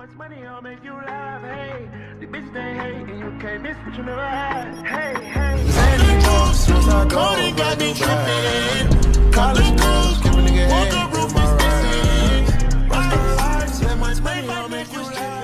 much money, I'll make you laugh. Hey, the bitch they hate, and you can't miss what you never had. Hey, hey, Cody got me tripping. College girls, give a nigga head. Roof is missing. Rise, rise, much money, I'll make you laugh.